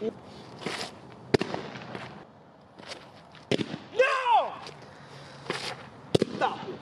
No! Stop.